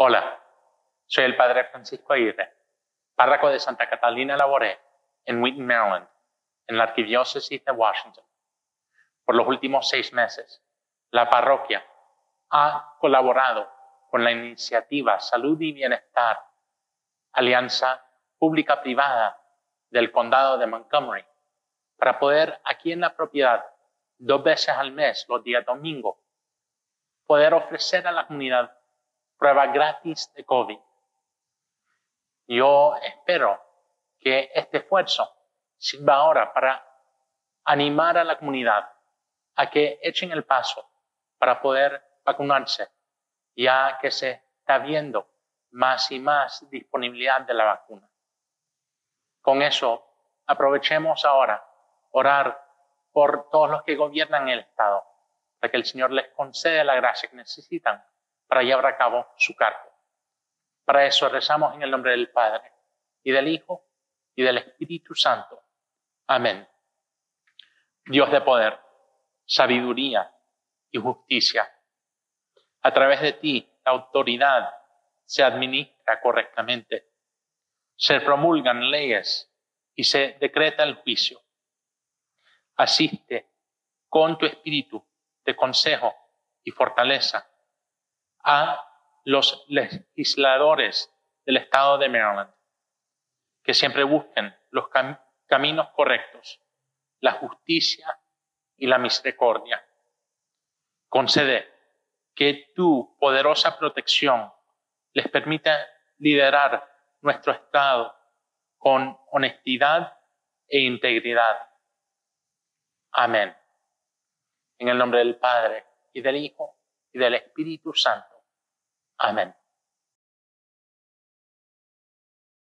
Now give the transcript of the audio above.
Hola, soy el Padre Francisco Aguirre, párroco de Santa Catalina Laboré, en Wheaton, Maryland, en la Arquidiócesis de Washington. Por los últimos seis meses, la parroquia ha colaborado con la iniciativa Salud y Bienestar, alianza pública-privada del condado de Montgomery, para poder aquí en la propiedad, dos veces al mes, los días domingos, poder ofrecer a la comunidad prueba gratis de COVID. Yo espero que este esfuerzo sirva ahora para animar a la comunidad a que echen el paso para poder vacunarse, ya que se está viendo más y más disponibilidad de la vacuna. Con eso, aprovechemos ahora orar por todos los que gobiernan el Estado, para que el Señor les conceda la gracia que necesitan para llevar a cabo su cargo. Para eso rezamos en el nombre del Padre, y del Hijo, y del Espíritu Santo. Amén. Dios de poder, sabiduría y justicia. A través de ti, la autoridad se administra correctamente. Se promulgan leyes y se decreta el juicio. Asiste con tu espíritu de consejo y fortaleza a los legisladores del estado de Maryland, que siempre busquen los caminos correctos, la justicia y la misericordia. Concede que tu poderosa protección les permita liderar nuestro estado con honestidad e integridad. Amén. En el nombre del Padre y del Hijo y del Espíritu Santo. Amen.